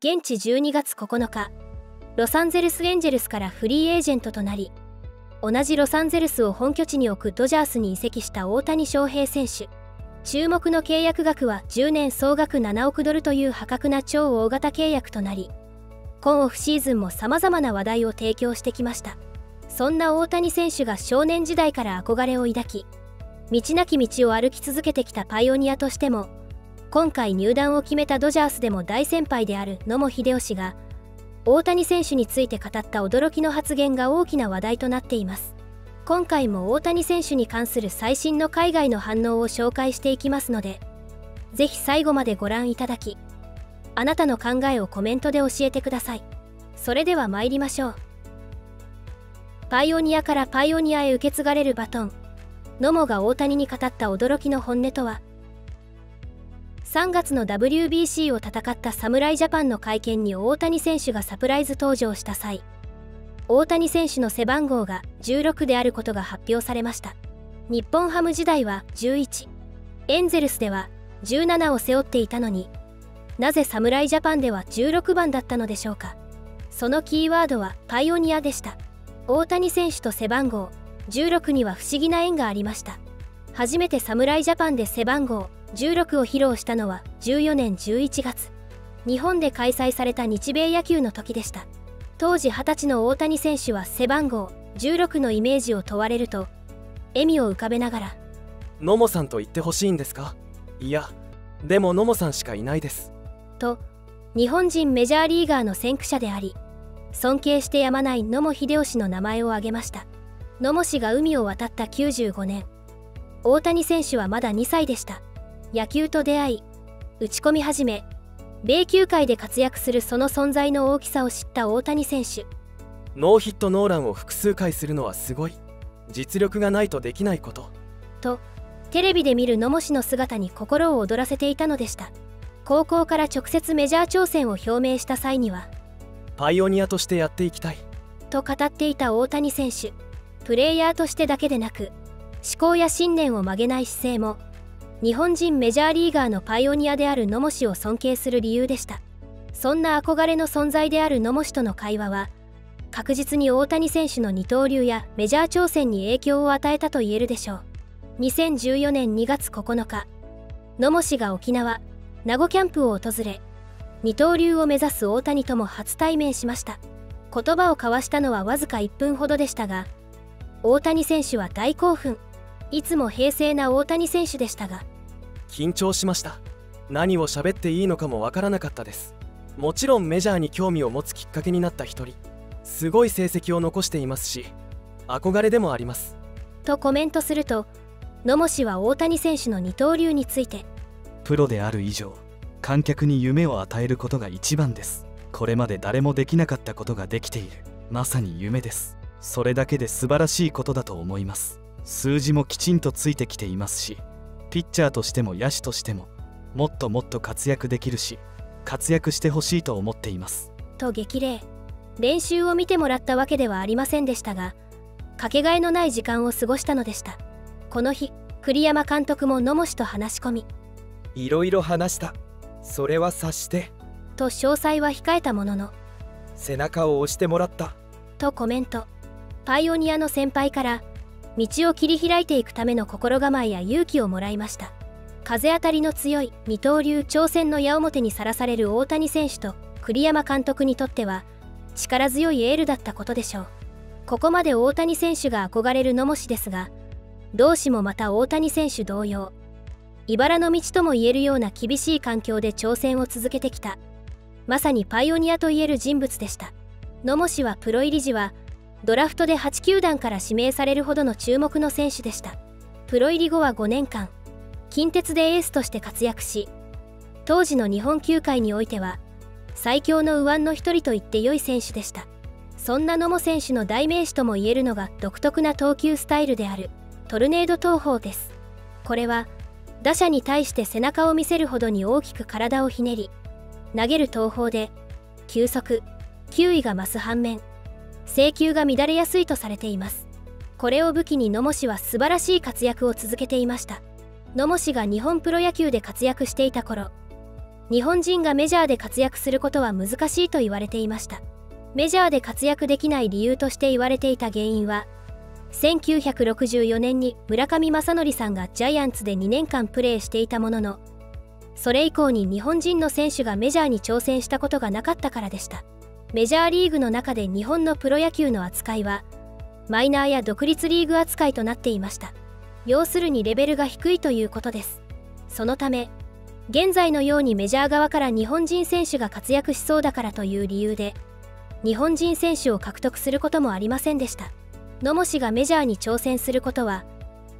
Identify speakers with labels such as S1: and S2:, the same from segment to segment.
S1: 現地12月9日ロサンゼルス・エンジェルスからフリーエージェントとなり同じロサンゼルスを本拠地に置くドジャースに移籍した大谷翔平選手。注目の契約額は10年総額7億ドルという破格な超大型契約となり今オフシーズンもさまざまな話題を提供してきました。そんな大谷選手が少年時代から憧れを抱き道なき道を歩き続けてきたパイオニアとしても今回入団を決めたドジャースでも大先輩である野茂英雄氏が大谷選手について語った驚きの発言が大きな話題となっています。今回も大谷選手に関する最新の海外の反応を紹介していきますのでぜひ最後までご覧いただきあなたの考えをコメントで教えてください。それでは参りましょう。パイオニアからパイオニアへ受け継がれるバトン野茂が大谷に語った驚きの本音とは？3月の WBC を戦った侍ジャパンの会見に大谷選手がサプライズ登場した際大谷選手の背番号が16であることが発表されました。日本ハム時代は11エンゼルスでは17を背負っていたのになぜ侍ジャパンでは16番だったのでしょうか。そのキーワードはパイオニアでした。大谷選手と背番号16には不思議な縁がありました。初めて侍ジャパンで背番号16を披露したのは14年11月。日本で開催された日米野球の時でした。当時20歳の大谷選手は背番号16のイメージを問われると笑みを浮かべながら「
S2: 野茂さんと言ってほしいんですかいやでも野茂さんしかいないです」
S1: と日本人メジャーリーガーの先駆者であり尊敬してやまない野茂英雄の名前を挙げました。野茂氏が海を渡った95年。大谷選手はまだ2歳でした野球と出会い打ち込み始め米球界で活躍するその存在の大きさを知った大谷選手。
S2: ノーヒットノーランを複数回するのはすごい。実力がないとできないこと。
S1: とテレビで見る野茂氏の姿に心を躍らせていたのでした。高校から直接メジャー挑戦を表明した際には
S2: パイオニアとしてやっていきたい。
S1: と語っていた大谷選手。プレイヤーとしてだけでなく思考や信念を曲げない姿勢も日本人メジャーリーガーのパイオニアである野茂氏を尊敬する理由でした。そんな憧れの存在である野茂氏との会話は確実に大谷選手の二刀流やメジャー挑戦に影響を与えたと言えるでしょう。2014年2月9日野茂氏が沖縄名護キャンプを訪れ二刀流を目指す大谷とも初対面しました。言葉を交わしたのはわずか1分ほどでしたが大谷選手は大興奮。いつも平静な大谷選手でしたが。
S2: 緊張しました。何を喋っていいのかもわからなかったです。もちろんメジャーに興味を持つきっかけになった一人。すごい成績を残していますし憧れでもあります。
S1: とコメントすると野茂氏は大谷選手の二刀流について。
S3: プロである以上観客に夢を与えることが一番です。これまで誰もできなかったことができている。まさに夢です。それだけで素晴らしいことだと思います数字もきちんとついてきていますしピッチャーとしても野手としてももっともっと活躍できるし活躍してほしいと思っています。
S1: と激励。練習を見てもらったわけではありませんでしたがかけがえのない時間を過ごしたのでした。この日栗山監督も野茂氏と話し込み
S4: いろいろ話した。それは察して。
S1: と詳細は控えたものの
S4: 背中を押してもらった。
S1: とコメント。パイオニアの先輩から道を切り開いていくための心構えや勇気をもらいました。風当たりの強い二刀流挑戦の矢面にさらされる大谷選手と栗山監督にとっては力強いエールだったことでしょう。ここまで大谷選手が憧れる野茂氏ですが同志もまた大谷選手同様茨の道ともいえるような厳しい環境で挑戦を続けてきた。まさにパイオニアといえる人物でした。野茂氏はプロ入り時はドラフトで8球団から指名されるほどの注目の選手でした。プロ入り後は5年間近鉄でエースとして活躍し当時の日本球界においては最強の右腕の一人と言って良い選手でした。そんな野茂選手の代名詞ともいえるのが独特な投球スタイルであるトルネード投法です。これは打者に対して背中を見せるほどに大きく体をひねり投げる投法で球速球威が増す反面制球が乱れやすいとされています。これを武器に野茂氏は素晴らしい活躍を続けていました。野茂氏が日本プロ野球で活躍していた頃日本人がメジャーで活躍することは難しいと言われていました。メジャーで活躍できない理由として言われていた原因は1964年に村上正則さんがジャイアンツで2年間プレーしていたもののそれ以降に日本人の選手がメジャーに挑戦したことがなかったからでした。メジャーリーグの中で日本のプロ野球の扱いはマイナーや独立リーグ扱いとなっていました。要するにレベルが低いということです。そのため現在のようにメジャー側から日本人選手が活躍しそうだからという理由で日本人選手を獲得することもありませんでした。野茂氏がメジャーに挑戦することは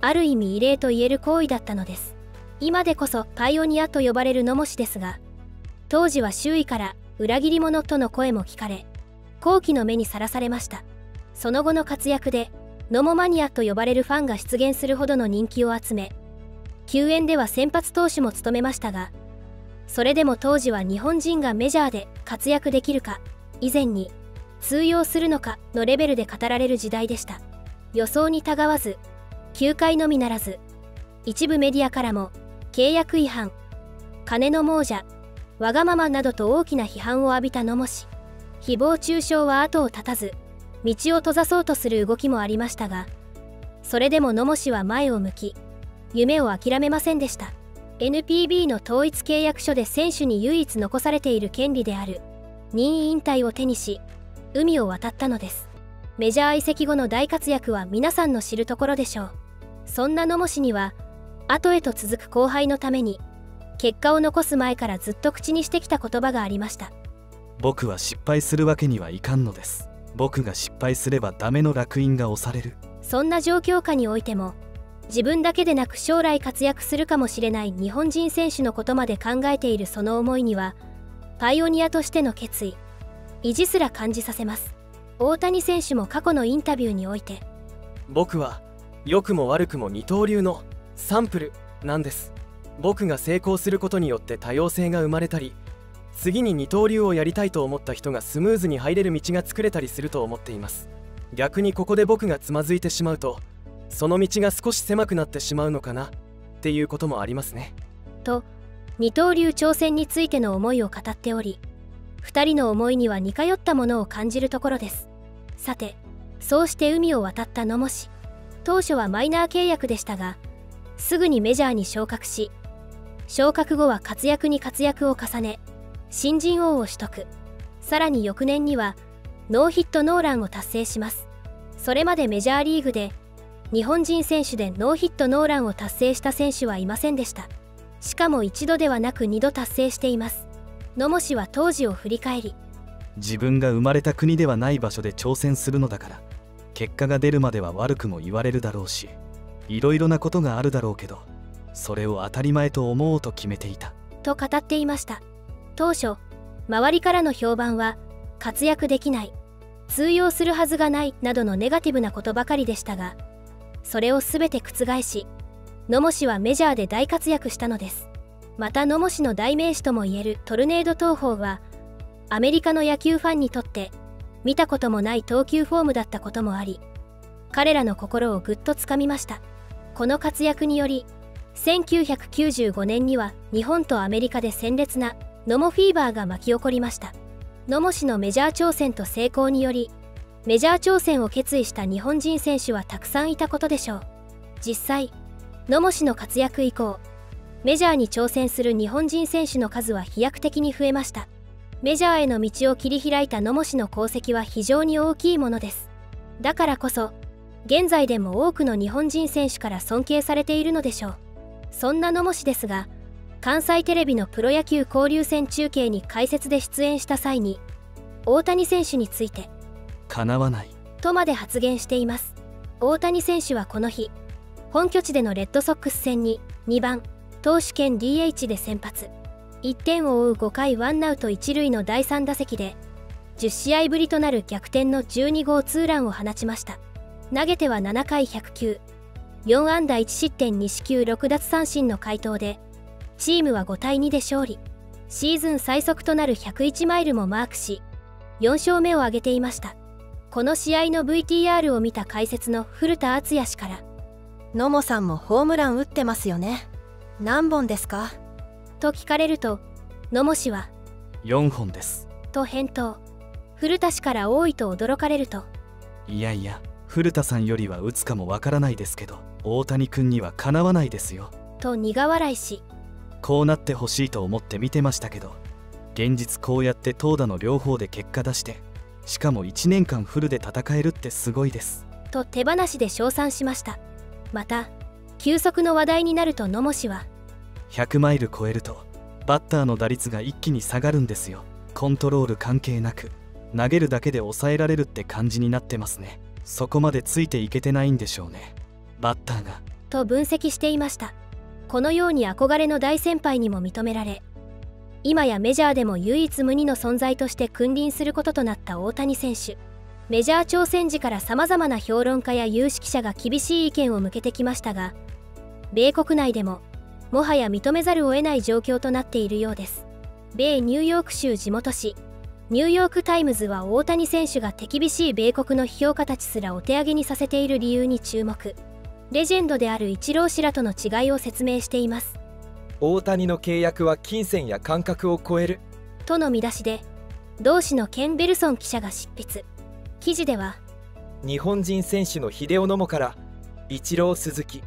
S1: ある意味異例と言える行為だったのです。今でこそパイオニアと呼ばれる野茂氏ですが当時は周囲から裏切り者との声も聞かれ好奇の目にさらされました。その後の活躍で野茂マニアと呼ばれるファンが出現するほどの人気を集め救援では先発投手も務めましたがそれでも当時は日本人がメジャーで活躍できるか以前に通用するのかのレベルで語られる時代でした。予想にたがわず球界のみならず一部メディアからも契約違反金の亡者わがままなどと大きな批判を浴びた野茂氏誹謗中傷は後を絶たず道を閉ざそうとする動きもありましたがそれでも野茂氏は前を向き夢を諦めませんでした。NPB の統一契約書で選手に唯一残されている権利である任意引退を手にし海を渡ったのです。メジャー移籍後の大活躍は皆さんの知るところでしょう。そんな野茂氏には後へと続く後輩のために結果を残す前からずっと口にしてきた言葉がありました。
S3: 僕は失敗するわけにはいかんのです。僕が失敗すればダメの烙印が押される。
S1: そんな状況下においても自分だけでなく将来活躍するかもしれない日本人選手のことまで考えているその思いにはパイオニアとしての決意意地すら感じさせます。大谷選手も過去のインタビューにおいて
S2: 僕は良くも悪くも二刀流のサンプルなんです僕が成功することによって多様性が生まれたり次に二刀流をやりたいと思った人がスムーズに入れる道が作れたりすると思っています。逆にここで僕がつまずいてしまうとその道が少し狭くなってしまうのかなっていうこともありますね。
S1: と二刀流挑戦についての思いを語っており2人の思いには似通ったものを感じるところです。さてそうして海を渡った野茂氏。当初はマイナー契約でしたがすぐにメジャーに昇格し昇格後は活躍に活躍を重ね新人王を取得。さらに翌年にはノーヒットノーランを達成します。それまでメジャーリーグで日本人選手でノーヒットノーランを達成した選手はいませんでした。しかも一度ではなく二度達成しています。野茂氏は当時を振り返り
S3: 自分が生まれた国ではない場所で挑戦するのだから結果が出るまでは悪くも言われるだろうしいろいろなことがあるだろうけどそれを当たり前と思おうと決めていた。
S1: と語っていました。当初周りからの評判は活躍できない通用するはずがないなどのネガティブなことばかりでしたがそれを全て覆し野茂氏はメジャーで大活躍したのです。また野茂氏の代名詞ともいえるトルネード投法はアメリカの野球ファンにとって見たこともない投球フォームだったこともあり彼らの心をぐっとつかみました。この活躍により1995年には日本とアメリカで鮮烈な野茂フィーバーが巻き起こりました。野茂氏のメジャー挑戦と成功によりメジャー挑戦を決意した日本人選手はたくさんいたことでしょう。実際野茂氏の活躍以降メジャーに挑戦する日本人選手の数は飛躍的に増えました。メジャーへの道を切り開いた野茂氏の功績は非常に大きいものです。だからこそ現在でも多くの日本人選手から尊敬されているのでしょう。そんな野茂氏ですが関西テレビのプロ野球交流戦中継に解説で出演した際に大谷選手について
S3: かなわない。
S1: とまで発言しています。大谷選手はこの日本拠地でのレッドソックス戦に2番投手兼 DH で先発。1点を追う5回ワンアウト1塁の第3打席で10試合ぶりとなる逆転の12号ツーランを放ちました。投げては7回100球4安打1失点2四球6奪三振の回答でチームは5対2で勝利。シーズン最速となる101マイルもマークし4勝目を挙げていました。この試合の VTR を見た解説の古田敦也氏から
S5: 野茂さんもホームラン打ってますよね。何本ですか？
S1: と聞かれると野茂氏は
S3: 4本です。
S1: と返答。古田氏から多いと驚かれると
S3: いやいや古田さんよりは打つかもわからないですけど大谷君にはかなわないですよ。
S1: と苦笑いし
S3: こうなってほしいと思って見てましたけど現実こうやって投打の両方で結果出してしかも1年間フルで戦えるってすごいです。
S1: と手放しで称賛しました。また急速の話題になると野茂氏は
S3: 100マイル超えるとバッターの打率が一気に下がるんですよ。コントロール関係なく投げるだけで抑えられるって感じになってますね。そこまでついていけてないんでしょうねバッターが。
S1: と分析していました。このように憧れの大先輩にも認められ今やメジャーでも唯一無二の存在として君臨することとなった大谷選手。メジャー挑戦時からさまざまな評論家や有識者が厳しい意見を向けてきましたが米国内でももはや認めざるを得ない状況となっているようです。米ニューヨーク州地元紙ニューヨーク・タイムズは大谷選手が手厳しい米国の批評家たちすらお手上げにさせている理由に注目。レジェンドであるイチロー氏らとの違いを説明しています。
S4: 大谷の契約は金銭や感覚を超える。
S1: との見出しで同志のケン・ベルソン記者が執筆。記事では
S4: 日本人選手の秀夫野茂からイチロー鈴木。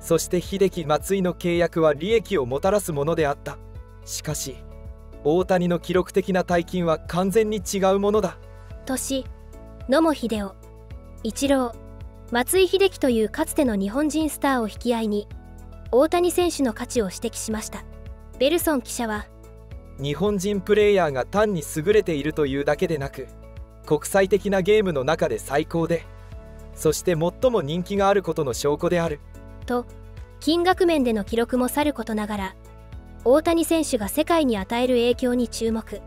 S4: そして秀樹松井の契約は利益をもたらすものであった。しかし大谷の記録的な大金は完全に違うものだ。
S1: とし野茂英雄イチロー松井秀喜というかつての日本人スターを引き合いに大谷選手の価値を指摘しました。ベルソン記者は
S4: 日本人プレイヤーが単に優れているというだけでなく国際的なゲームの中で最高でそして最も人気があることの証拠である。
S1: と金額面での記録もさることながら大谷選手が世界に与える影響に注目。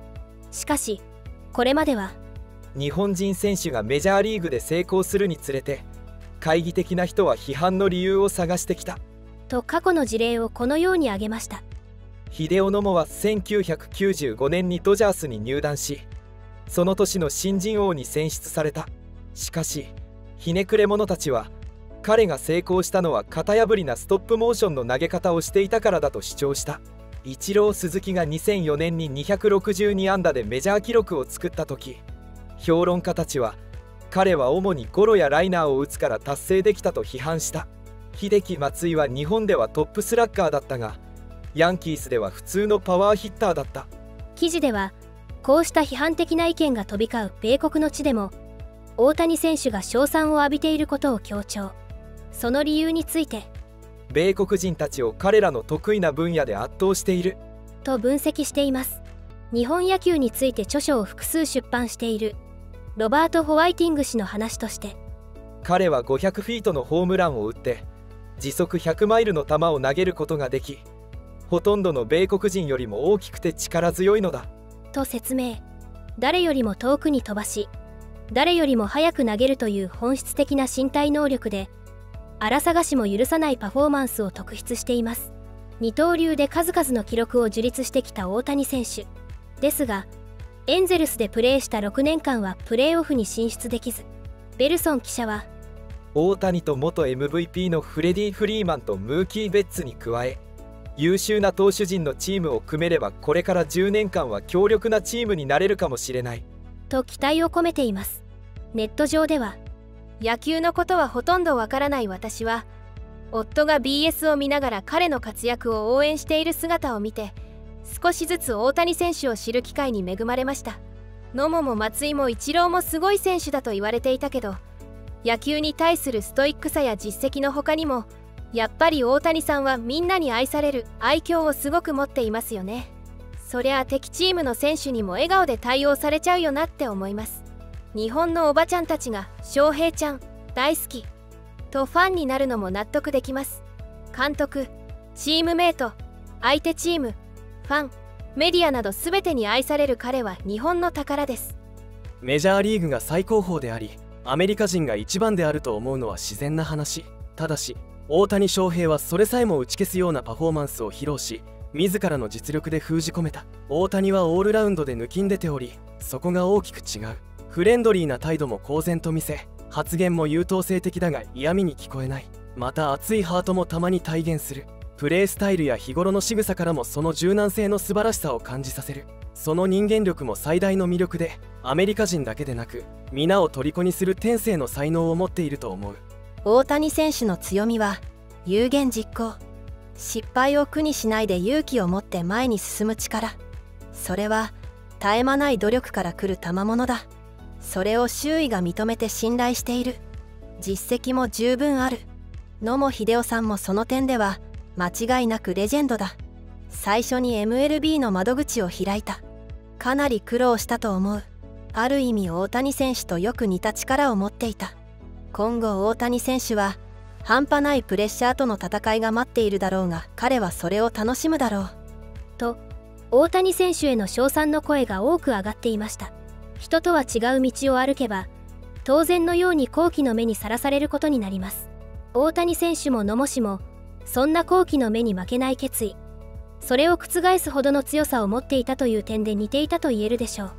S1: しかしこれまでは
S4: 日本人選手がメジャーリーグで成功するにつれて懐疑的な人は批判の理由を探してきた。
S1: と過去の事例をこのように挙げました。
S4: 秀夫野茂は1995年にドジャースに入団しその年の新人王に選出された。しかしひねくれ者たちは彼が成功したのは型破りなストップモーションの投げ方をしていたからだと主張した。イチロー鈴木が2004年に262安打でメジャー記録を作った時評論家たちは彼は主にゴロやライナーを打つから達成できたと批判した。秀樹松井は日本ではトップスラッガーだったがヤンキースでは普通のパワーヒッターだった。
S1: 記事ではこうした批判的な意見が飛び交う米国の地でも大谷選手が称賛を浴びていることを強調。その理由について
S4: 米国人たちを彼らの得意な分野で圧倒している。
S1: と分析しています。日本野球について著書を複数出版しているロバート・ホワイティング氏の話として。
S4: 彼は500フィートのホームランを打って時速100マイルの球を投げることができほとんどの米国人よりも大きくて力強いのだ。
S1: と説明。誰よりも遠くに飛ばし誰よりも速く投げるという本質的な身体能力で荒探しも許さないパフォーマンスを特筆しています。二刀流で数々の記録を樹立してきた大谷選手。ですがエンゼルスでプレーした6年間はプレーオフに進出できず。ベルソン記者は
S4: 大谷と元 MVP のフレディ・フリーマンとムーキー・ベッツに加え優秀な投手陣のチームを組めればこれから10年間は強力なチームになれるかもしれない。
S1: と期待を込めています。ネット上では野球のことはほとんどわからない私は夫が BS を見ながら彼の活躍を応援している姿を見て少しずつ大谷選手を知る機会に恵まれました。野茂も松井もイチローもすごい選手だと言われていたけど野球に対するストイックさや実績の他にもやっぱり大谷さんはみんなに愛される愛嬌をすごく持っていますよね。そりゃあ敵チームの選手にも笑顔で対応されちゃうよなって思います。日本のおばちゃんたちが翔平ちゃん大好きとファンになるのも納得できます。監督チームメイト相手チームファン。メディアなど全てに愛される彼は日本の宝です。
S2: メジャーリーグが最高峰でありアメリカ人が一番であると思うのは自然な話。ただし大谷翔平はそれさえも打ち消すようなパフォーマンスを披露し自らの実力で封じ込めた。大谷はオールラウンドで抜きん出ておりそこが大きく違う。フレンドリーな態度も公然と見せ発言も優等生的だが嫌味に聞こえない。また熱いハートもたまに体現する。プレースタイルや日頃の仕草からもその柔軟性の素晴らしさを感じさせる。その人間力も最大の魅力でアメリカ人だけでなく皆を虜にする天性の才能を持っていると思う。
S5: 大谷選手の強みは有言実行。失敗を苦にしないで勇気を持って前に進む力。それは絶え間ない努力から来る賜物だ。それを周囲が認めて信頼している。実績も十分ある。野茂英雄さんもその点では間違いなくレジェンドだ。最初に MLB の窓口を開いた。かなり苦労したと思う。ある意味大谷選手とよく似た力を持っていた。今後大谷選手は半端ないプレッシャーとの戦いが待っているだろうが彼はそれを楽しむだろう。
S1: と大谷選手への称賛の声が多く上がっていました。人とは違う道を歩けば当然のように好奇の目にさらされることになります。大谷選手も野茂氏もそんな好奇の目に負けない決意。それを覆すほどの強さを持っていたという点で似ていたと言えるでしょう。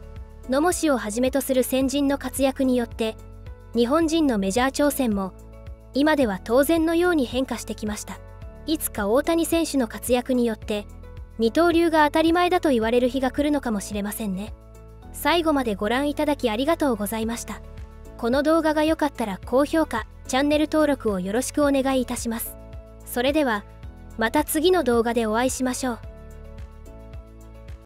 S1: 野茂氏をはじめとする先人の活躍によって日本人のメジャー挑戦も今では当然のように変化してきました。いつか大谷選手の活躍によって二刀流が当たり前だと言われる日が来るのかもしれませんね。最後までご覧いただきありがとうございました。この動画が良かったら高評価チャンネル登録をよろしくお願いいたします。それではまた次の動画でお会いしましょう。